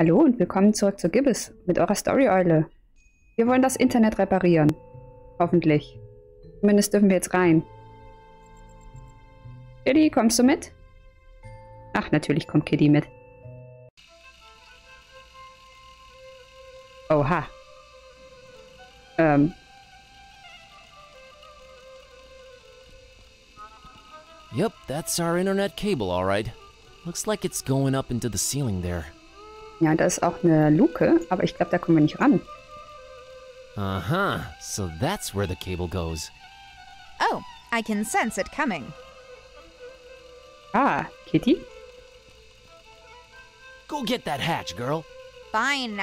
Hallo und willkommen zurück zu Gibbes mit eurer Story-Eule. Wir wollen das Internet reparieren. Hoffentlich. Zumindest dürfen wir jetzt rein. Kitty, kommst du mit? Ach, natürlich kommt Kitty mit. Oha. Ähm. Yep, that's our internet cable, alright. Looks like it's going up into the ceiling there. Ja, da ist auch eine Luke, aber ich glaube, da kommen wir nicht ran. Huh, so that's where the cable goes. Oh, I can sense it coming. Ah, Kitty? Go get that hatch, girl. Fine.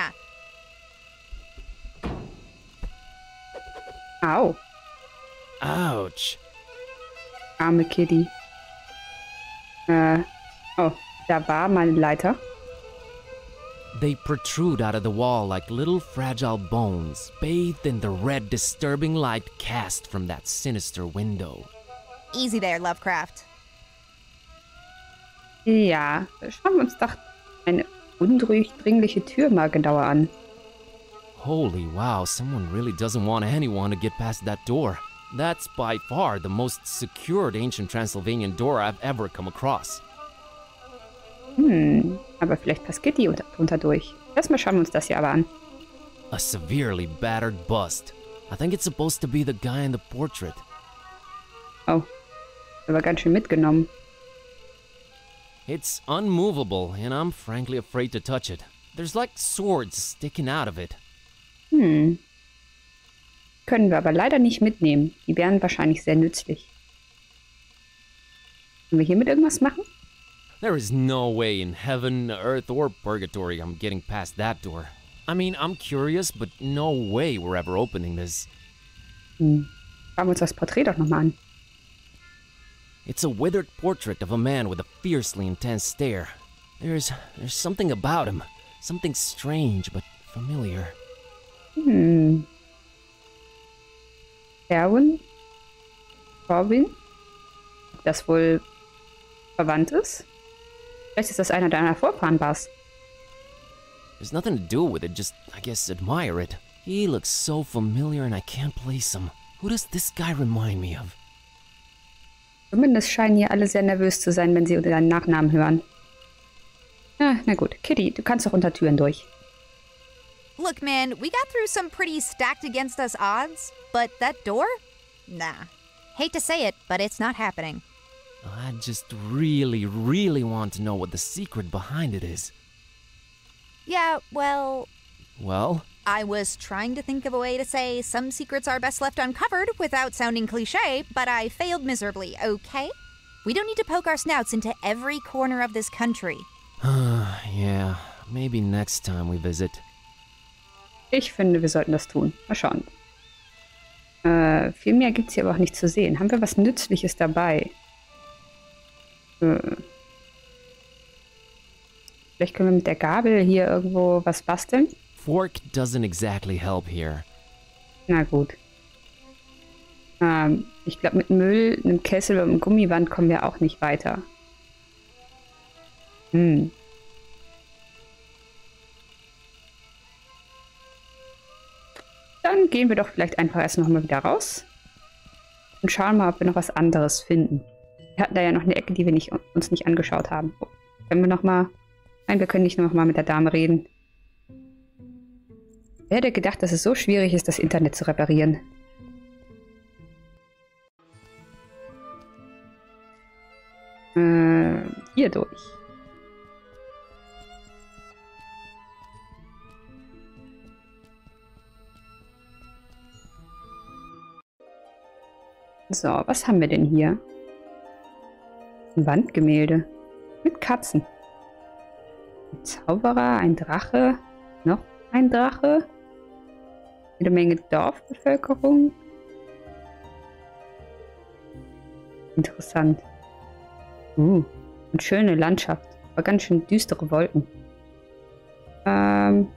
Au, Ouch. arme Kitty. Äh, oh, da war meine Leiter. They protrude out of the wall like little fragile bones, bathed in the red, disturbing light cast from that sinister window. Easy there, Lovecraft. Ja, schauen wir uns doch eine undurchdringliche Tür mal genauer an. Holy wow, someone really doesn't want anyone to get past that door. That's by far the most secured ancient Transylvanian door I've ever come across. Hm, aber vielleicht passt Kitty unter, drunter durch. Erstmal schauen wir uns das hier aber an. A severely battered bust. I think it's supposed to be the guy in the portrait. Oh, aber ganz schön mitgenommen. It's unmovable, and I'm frankly afraid to touch it. There's like swords sticking out of it. Hm. Können wir aber leider nicht mitnehmen. Die wären wahrscheinlich sehr nützlich. Können wir hiermit irgendwas machen? There is no way in heaven, earth, or purgatory I'm getting past that door. I mean, I'm curious, but no way we're ever opening this. Hm. Schauen wir uns das Porträt doch nochmal an. It's a withered portrait of a man with a fiercely intense stare. There's there's something about him, something strange but familiar. Hm. Erwin? Corbin? Ob das wohl verwandt ist? Vielleicht ist das einer deiner Vorfahren, Bas. There's nothing to do with it, just I guess admire it. He looks so familiar and I can't place him. Who does this guy remind me of? Zumindest scheinen hier alle sehr nervös zu sein, wenn sie deinen Nachnamen hören. Na, na gut. Kitty, du kannst doch unter Türen durch. Look, man, we got through some pretty stacked against us odds, but that door? Nah. Hate to say it, but it's not happening. I just really, really want to know what the secret behind it is. Yeah, well, Well, I was trying to think of a way to say some secrets are best left uncovered without sounding cliche, but I failed miserably, okay? We don't need to poke our snouts into every corner of this country. yeah, maybe next time we visit. Ich finde, wir sollten das tun. Mal schauen. Äh, viel mehr gibt es hier aber auch nicht zu sehen. Haben wir was Nützliches dabei? Äh. Vielleicht können wir mit der Gabel hier irgendwo was basteln? Fork doesn't exactly help here. Na gut. Ähm, ich glaube, mit Müll, einem Kessel und einem Gummiband kommen wir auch nicht weiter. Hm. Dann gehen wir doch vielleicht einfach erst nochmal wieder raus und schauen mal, ob wir noch was anderes finden. Wir hatten da ja noch eine Ecke, die wir nicht, uns nicht angeschaut haben. Oh, können wir nochmal... Nein, wir können nicht nochmal mit der Dame reden. Wer hätte gedacht, dass es so schwierig ist, das Internet zu reparieren? Äh, hier durch. So, was haben wir denn hier? Ein Wandgemälde. Mit Katzen. Ein Zauberer, ein Drache, noch ein Drache. Jede Menge Dorfbevölkerung. Interessant. Uh, und schöne Landschaft. Aber ganz schön düstere Wolken. Ähm,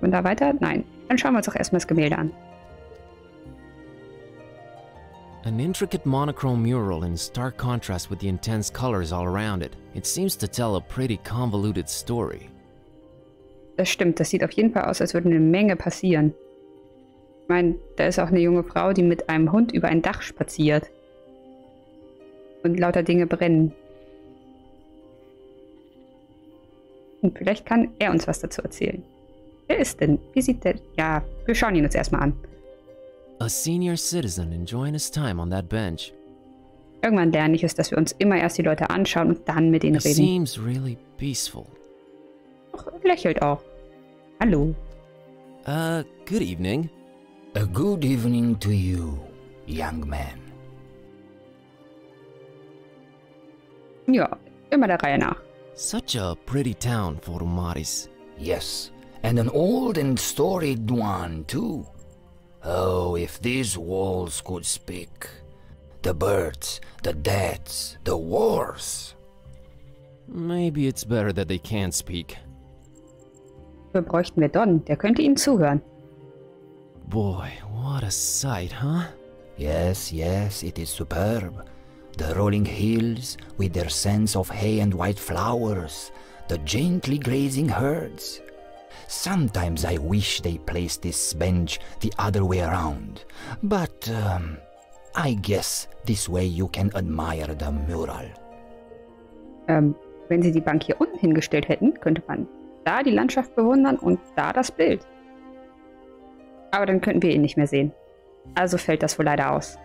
und da weiter? Nein. Dann schauen wir uns doch erstmal das Gemälde an. An intricate monochrome mural in stark contrast with the intense colors all around it. It seems to tell a pretty convoluted story. Das stimmt, das sieht auf jeden Fall aus, als würde eine Menge passieren. Ich meine, da ist auch eine junge Frau, die mit einem Hund über ein Dach spaziert. Und lauter Dinge brennen. Und vielleicht kann er uns was dazu erzählen. Wer ist denn? Wie sieht der... Ja, wir schauen ihn uns erstmal an. A senior citizen enjoying his time on that bench. Irgendwann lerne ich es, dass wir uns immer erst die Leute anschauen und dann mit ihnen It reden. seems really peaceful. Ach, lächelt auch. Hallo. Uh, good evening. A good evening to you, young man. Ja, immer der Reihe nach. Such a pretty town, Forumaris. Yes, and an old and storied one, too. Oh, if these walls could speak. The birds, the deaths, the wars. Maybe it's better that they can't speak. Wir bräuchten wir Don, der könnte ihnen zuhören. Boy, what a sight, huh? Yes, yes, it is superb. The rolling hills, with their scents of hay and white flowers, the gently grazing herds. Sometimes I wish they placed this bench the other way around, but um, I guess this way you can admire the mural. Ähm, wenn sie die Bank hier unten hingestellt hätten, könnte man da die Landschaft bewundern und da das Bild. Aber dann könnten wir ihn nicht mehr sehen. Also fällt das wohl leider aus.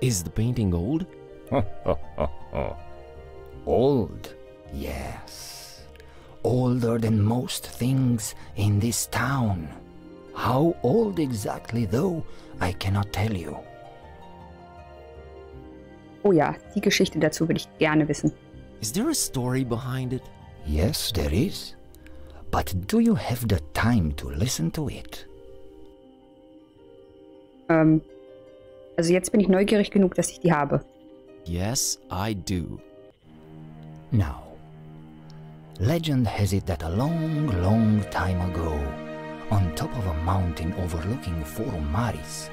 Is the painting old? Old, yes. Older than most things in this town. How old exactly, though, I cannot tell you. Oh ja, die Geschichte dazu würde ich gerne wissen. Is there a story behind it? Yes, there is. But do you have the time to listen to it? Ähm, also jetzt bin ich neugierig genug, dass ich die habe. Yes, I do. Now, legend has it that a long, long time ago, on top of a mountain overlooking Forum Maris,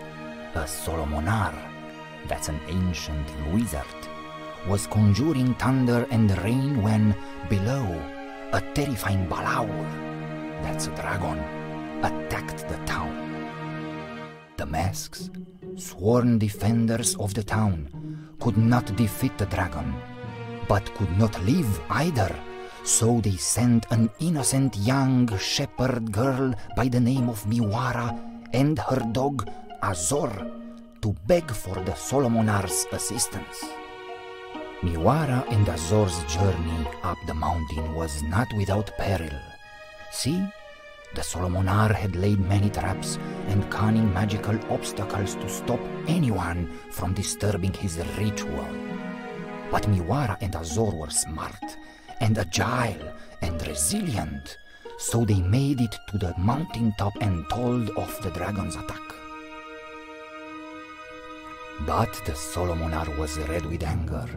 a Solomonar, that's an ancient wizard, was conjuring thunder and rain when, below, a terrifying Balaur, that's a dragon, attacked the town. The masks, sworn defenders of the town, could not defeat the dragon, but could not live either. So they sent an innocent young shepherd girl by the name of Miwara and her dog Azor to beg for the Solomonar's assistance. Miwara and Azor's journey up the mountain was not without peril. See, the Solomonar had laid many traps and cunning magical obstacles to stop anyone from disturbing his ritual. But Miwara and Azor were smart and agile and resilient, so they made it to the mountain top and told of the dragon's attack. But the Solomonar was red with anger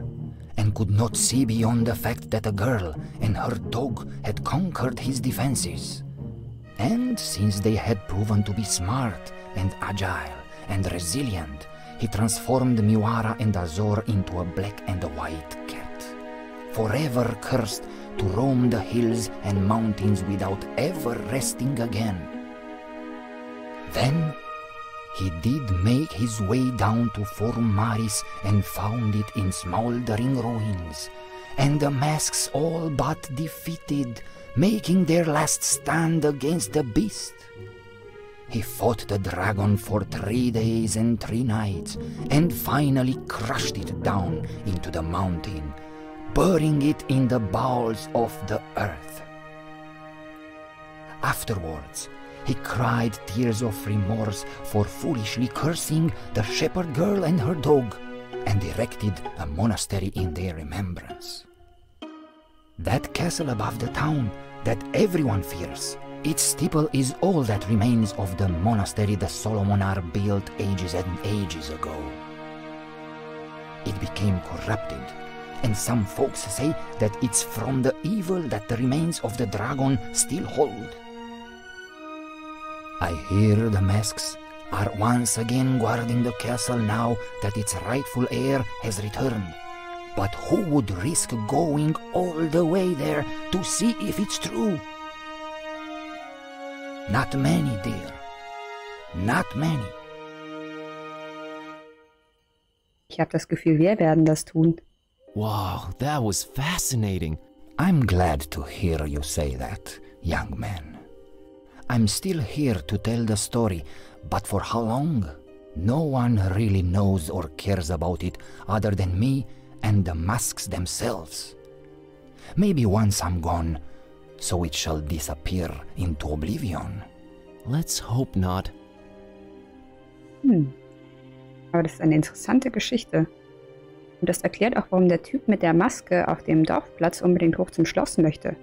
and could not see beyond the fact that a girl and her dog had conquered his defenses. And since they had proven to be smart and agile and resilient, he transformed Miwara and Azor into a black and a white cat, forever cursed to roam the hills and mountains without ever resting again. Then he did make his way down to Forum Maris and found it in smoldering ruins, and the masks all but defeated, making their last stand against the beast. He fought the dragon for three days and three nights, and finally crushed it down into the mountain, burying it in the bowels of the earth. Afterwards, he cried tears of remorse for foolishly cursing the shepherd girl and her dog, and erected a monastery in their remembrance. That castle above the town that everyone fears, its steeple is all that remains of the monastery the Solomonar built ages and ages ago. It became corrupted, and some folks say that it's from the evil that the remains of the dragon still hold. I hear the masks are once again guarding the castle now that its rightful heir has returned. But who would risk going all the way there to see if it's true? Not many, dear. Not many. Ich habe das Gefühl, wir werden das tun. Wow, that was fascinating. I'm glad to hear you say that, young man. I'm still here to tell the story, but for how long? No one really knows or cares about it other than me and the masks themselves. Maybe once I'm gone, so it shall disappear into oblivion. Let's hope not. Hm. Aber das ist eine interessante Geschichte. Und das erklärt auch, warum der Typ mit der Maske auf dem Dorfplatz unbedingt hoch zum Schloss möchte.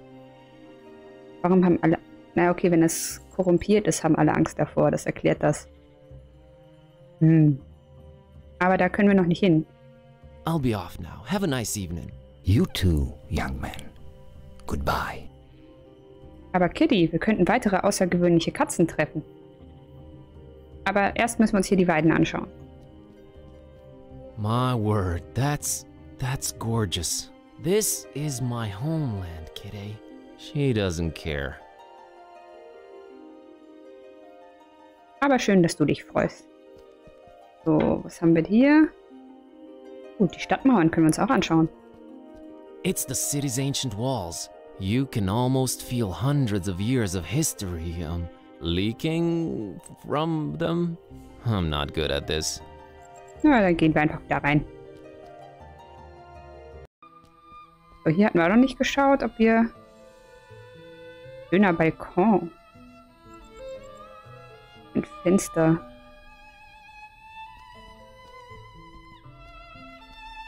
Warum haben alle... Na okay, wenn es korrumpiert ist, haben alle Angst davor. Das erklärt das. Hm. Aber da können wir noch nicht hin. I'll be off now. Have a nice evening. You too, young man. Goodbye. Aber Kitty, wir könnten weitere außergewöhnliche Katzen treffen. Aber erst müssen wir uns hier die Weiden anschauen. My word, that's that's gorgeous. This is my homeland, Kitty. She doesn't care. Aber schön, dass du dich freust. So, was haben wir hier? Gut, die Stadtmauern können wir uns auch anschauen. It's the city's ancient walls. You can almost feel hundreds of years of history um leaking from them. I'm not good at this. Na, dann gehen wir einfach da rein. So, hier hatten wir noch nicht geschaut, ob wir... Schöner Balkon. Ein Fenster.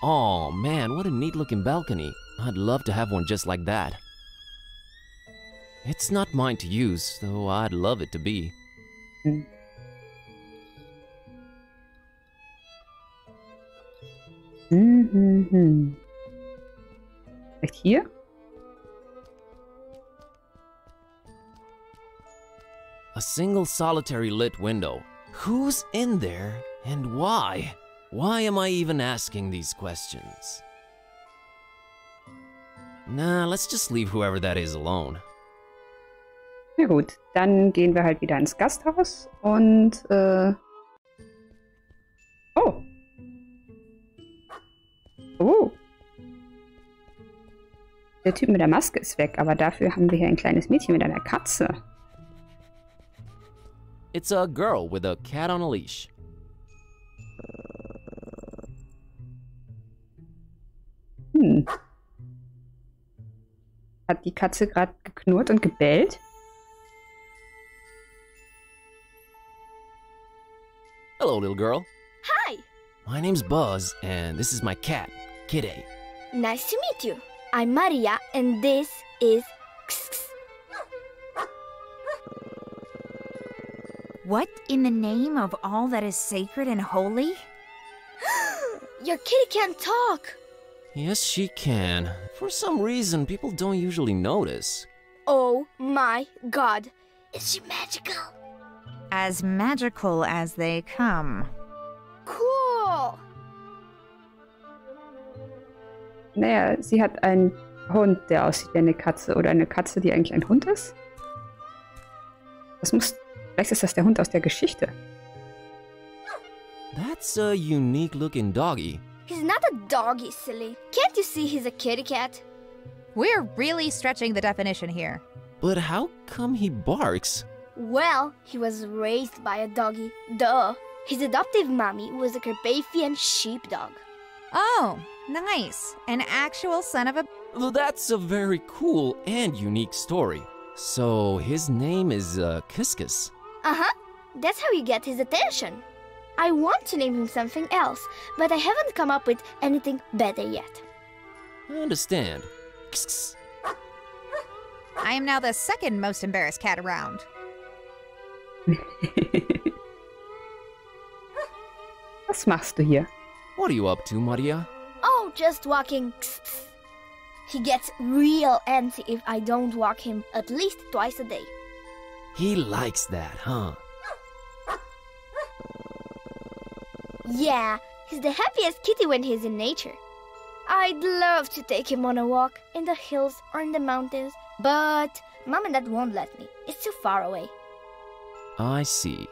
Oh man, what a neat looking balcony. I'd love to have one just like that. It's not mine to use, though I'd love it to be. Hm. Hm, hm, hm. Vielleicht hier? A single solitary lit window. Who's in there and why? Why am I even asking these questions? Nah, let's just leave whoever that is alone. Na gut, dann gehen wir halt wieder ins Gasthaus und äh... Der Typ mit der Maske ist weg, aber dafür haben wir hier ein kleines Mädchen mit einer Katze. It's a girl with a cat on a leash. Hm. Hat die Katze gerade geknurrt und gebellt? Hello, little girl. Hi! My name's Buzz, and this is my cat, Kitty. Nice to meet you. I'm Maria, and this is. What in the name of all that is sacred and holy? Your kitty can't talk. Yes, she can. For some reason, people don't usually notice. Oh my god. Is she magical? As magical as they come. Naja, sie hat einen Hund, der aussieht wie eine Katze. Oder eine Katze, die eigentlich ein Hund ist. Das muss. Vielleicht ist das der Hund aus der Geschichte. That's a unique looking doggy. He's not a doggy, silly. Can't you see he's a kitty cat? We're really stretching the definition here. But how come he barks? Well, he was raised by a doggy. Duh. His adoptive mommy was a Carpathian sheepdog. Oh, nice. An actual son of a. Well, that's a very cool and unique story. So his name is uh, Kiskus. Uh huh. That's how you get his attention. I want to name him something else, but I haven't come up with anything better yet. I understand. Kss. I am now the second most embarrassed cat around. Was machst du hier? What are you up to, Maria? Just walking. He gets real antsy if I don't walk him at least twice a day. He likes that, huh? Yeah, he's the happiest kitty when he's in nature. I'd love to take him on a walk in the hills or in the mountains, but mom and dad won't let me. It's too far away. I see.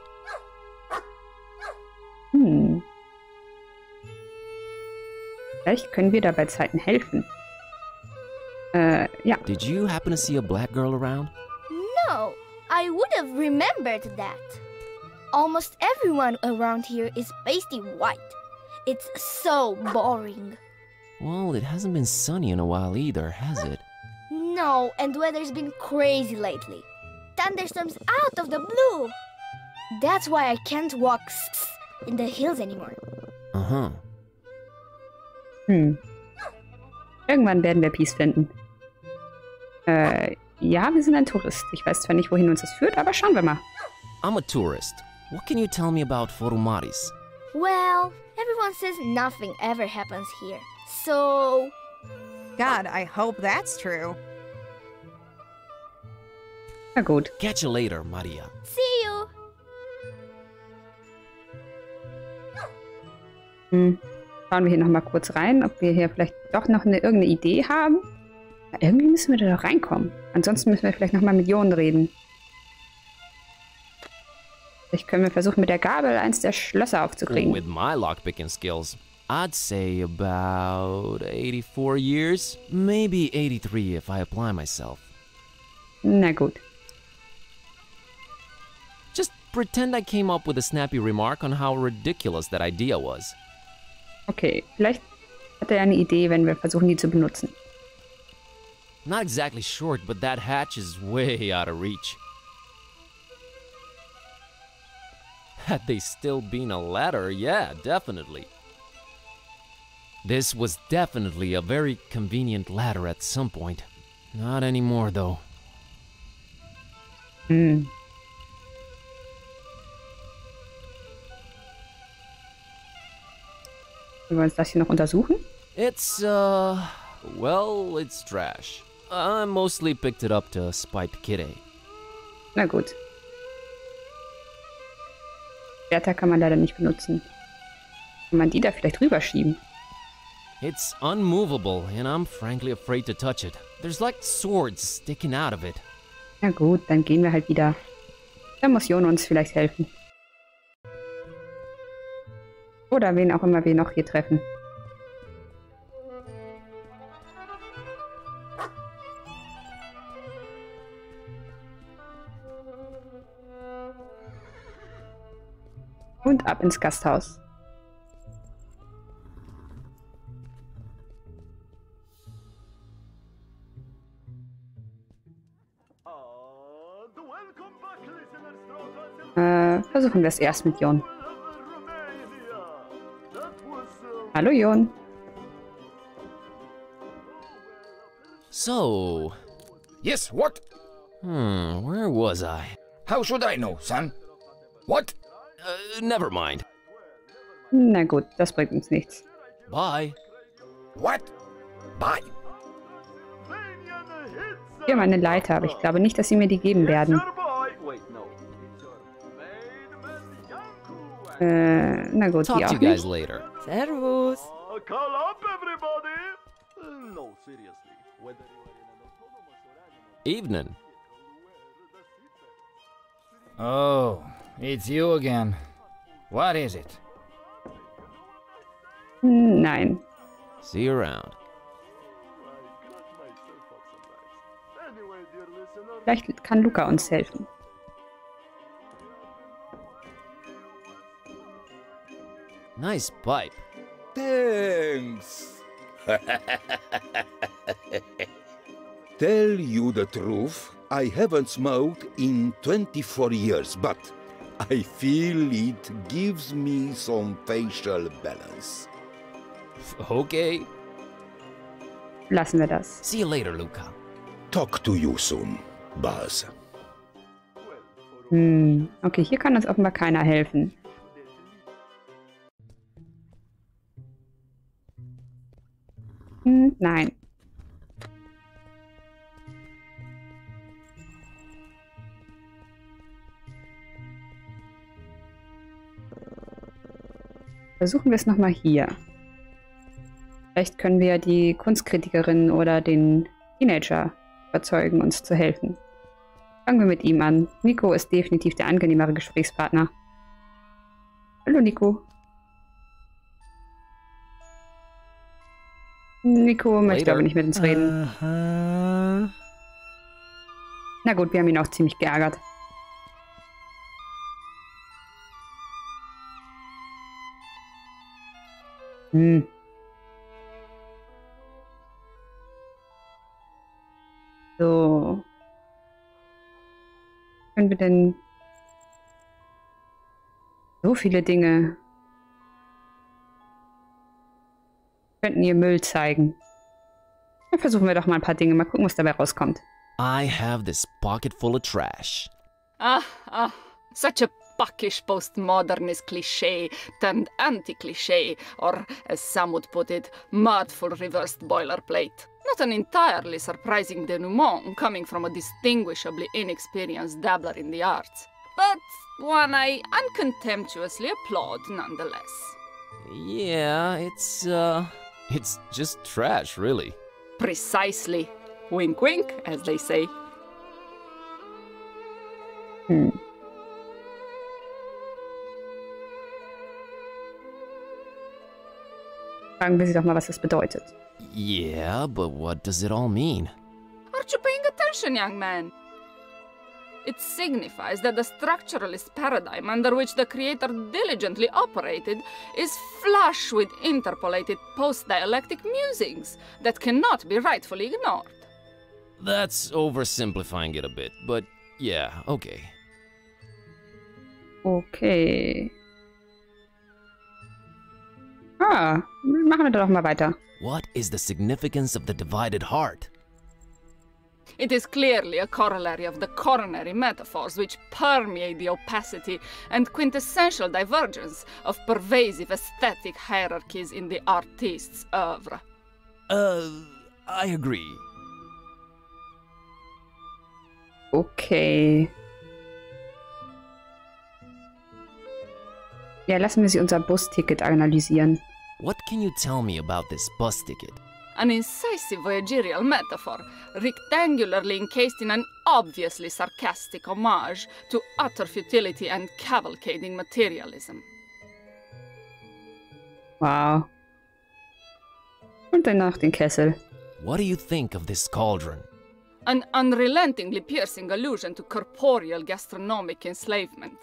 Hm. Vielleicht können wir da bei Zeiten helfen. Äh, ja. Did you happen to see a black girl around? No, I would have remembered that. Almost everyone around here is pasty white. It's so boring. Well, it hasn't been sunny in a while either, has it? No, and the weather's been crazy lately. Thunderstorms out of the blue. That's why I can't walk in the hills anymore. Uh huh. Hm. Irgendwann werden wir Peace finden. Äh, ja, wir sind ein Tourist. Ich weiß zwar nicht, wohin uns das führt, aber schauen wir mal. I'm a tourist. What can you tell me about Forumaris? Well, everyone says nothing ever happens here. So, God, I hope that's true. Na gut. Catch you later, Maria. see you. Hm. Schauen wir hier nochmal kurz rein, ob wir hier vielleicht doch noch eine, irgendeine Idee haben. Aber irgendwie müssen wir da doch reinkommen. Ansonsten müssen wir vielleicht nochmal mit Jon reden. Vielleicht können wir versuchen, mit der Gabel eins der Schlösser aufzukriegen. With my lockpicking skills, I'd say about 84 years, maybe 83 if I apply myself. Na gut. Just pretend I came up with a snappy remark on how ridiculous that idea was. Okay, vielleicht hat er eine Idee, wenn wir versuchen, die zu benutzen. Not exactly short, but that hatch is way out of reach. Had they still been a ladder, yeah, definitely. This was definitely a very convenient ladder at some point. Not anymore, though. Hm. Wollen wir uns das hier noch untersuchen? It's, uh, well, it's trash. I mostly picked it up to spite Kitty. Na gut. Schwerter kann man leider nicht benutzen. Kann man die da vielleicht rüberschieben? It's unmovable, and I'm frankly afraid to touch it. There's like swords sticking out of it. Na gut, dann gehen wir halt wieder. Da muss Jon uns vielleicht helfen. Oder wen auch immer wir noch hier treffen. Und ab ins Gasthaus. Äh, versuchen wir es erst mit Jon. Hallo Jon. So, Yes, what? hmm, where was I? How should I know, son? What? Uh, never mind. Na gut, das bringt uns nichts. Bye. What? Bye. Hier mal eine Leiter, aber ich glaube nicht, dass sie mir die geben werden. Äh, na gut, Talk to you guys later. Servus. Uh, call up everybody! Uh, no, seriously. Whether you are in an autonomous or animal, Evening. Oh, it's you again. What is it? Nine. See you around. I crack myself up sometimes. Anyway, dear listener, Vielleicht kann Luca uns helfen. Nice pipe. Thanks. Tell you the truth, I haven't smoked in 24 years, but I feel it gives me some facial balance. Okay. Lassen wir das. See you later, Luca. Talk to you soon, Buzz. Hm. Okay, hier kann uns offenbar keiner helfen. Hm, nein. Versuchen wir es nochmal hier. Vielleicht können wir die Kunstkritikerin oder den Teenager überzeugen, uns zu helfen. Fangen wir mit ihm an. Nico ist definitiv der angenehmere Gesprächspartner. Hallo Nico. Nico möchte Later. aber nicht mit uns reden. Aha. Na gut, wir haben ihn auch ziemlich geärgert. Hm. So. Können wir denn so viele Dinge könnten ihr Müll zeigen? Dann versuchen wir doch mal ein paar Dinge. Mal gucken, was dabei rauskommt. I have this pocket full of trash. Ah, ah, such a buckish postmodernist cliche turned anti cliche, or as some would put it, mudful reversed boilerplate. Not an entirely surprising denouement coming from a distinguishably inexperienced dabbler in the arts, but one I uncontemptuously applaud nonetheless. Yeah, it's, uh, it's just trash, really. Precisely. Wink wink, as they say. Hm. Fragen wir sie doch mal, was das bedeutet. Yeah, but what does it all mean? Aren't you paying attention, young man? It signifies that the structuralist paradigm under which the creator diligently operated is flush with interpolated post dialectic musings that cannot be rightfully ignored. That's oversimplifying it a bit, but yeah, okay. Okay. Ah, machen wir doch mal weiter. What is the significance of the divided heart? It is clearly a corollary of the coronary metaphors which permeate the opacity and quintessential divergence of pervasive aesthetic hierarchies in the artist's oeuvre. Uh, I agree. Okay. Ja, lassen wir sie unser Busticket analysieren. What can you tell me about this bus ticket? An incisive voyagerial metaphor, rectangularly encased in an obviously sarcastic homage to utter futility and cavalcading materialism. Wow. Und dann den Kessel. What do you think of this cauldron? An unrelentingly piercing allusion to corporeal gastronomic enslavement.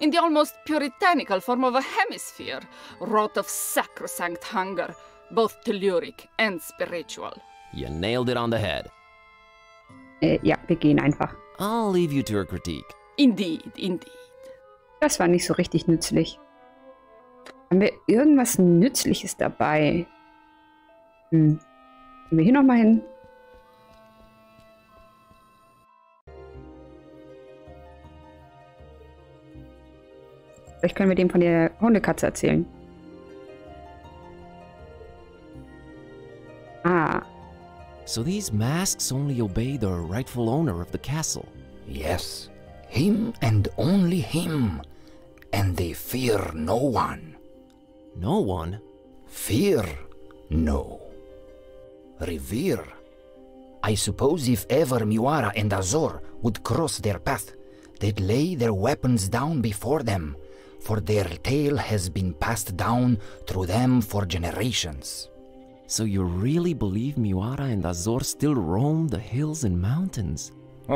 In the almost puritanical form of a hemisphere, wrought of sacrosanct hunger, both telluric and spiritual. You nailed it on the head. Äh, ja, wir gehen einfach. I'll leave you to your critique. Indeed, indeed. Das war nicht so richtig nützlich. Haben wir irgendwas Nützliches dabei? Hm. Gehen wir hier nochmal hin? Vielleicht können wir dem von der Hundekatze erzählen. So these masks only obey the rightful owner of the castle. Yes, him and only him. And they fear no one. No one? Fear? No. Revere? I suppose if ever Miwara and Azor would cross their path, they'd lay their weapons down before them, for their tale has been passed down through them for generations. So you really believe Miwara and Azor still roam the hills and mountains?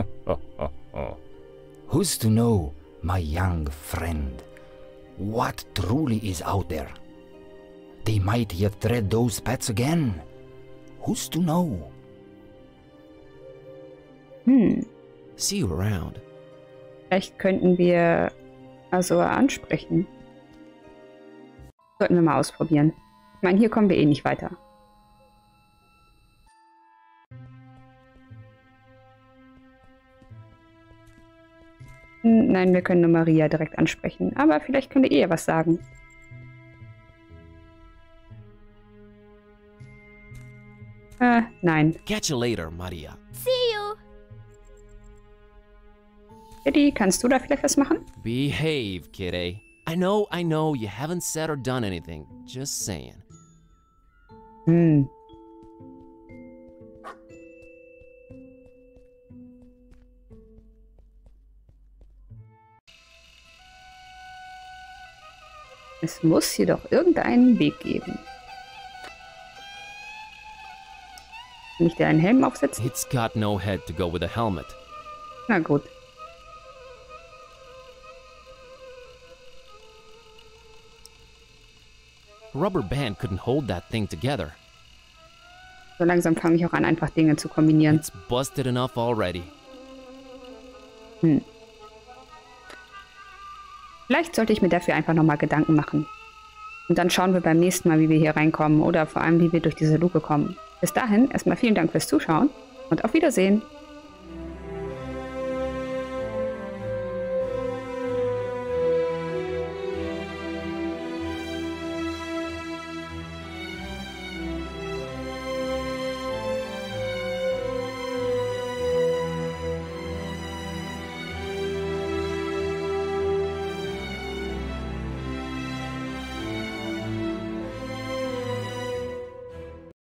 Who's to know, my young friend, what truly is out there? They might yet tread those paths again. Who's to know? hm. See you around. Vielleicht könnten wir Azor ansprechen. Sollten wir mal ausprobieren. Ich meine, hier kommen wir eh nicht weiter. Nein, wir können nur Maria direkt ansprechen. Aber vielleicht könnte ihr was sagen. Äh, nein. Catch you later, Maria. See you. Eddie, kannst du da vielleicht was machen? Behave, kidday. I know, I know, you haven't said or done anything. Just saying. Hm. Es muss jedoch irgendeinen Weg geben. Kann ich dir einen Helm aufsetzen? It's got no head to go with a helmet. Na gut. Rubber band couldn't hold that thing together. So langsam fange ich auch an, einfach Dinge zu kombinieren. It's busted enough already. Hm. Vielleicht sollte ich mir dafür einfach nochmal Gedanken machen. Und dann schauen wir beim nächsten Mal, wie wir hier reinkommen oder vor allem, wie wir durch diese Luke kommen. Bis dahin erstmal vielen Dank fürs Zuschauen und auf Wiedersehen.